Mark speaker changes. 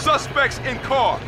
Speaker 1: Suspects in car.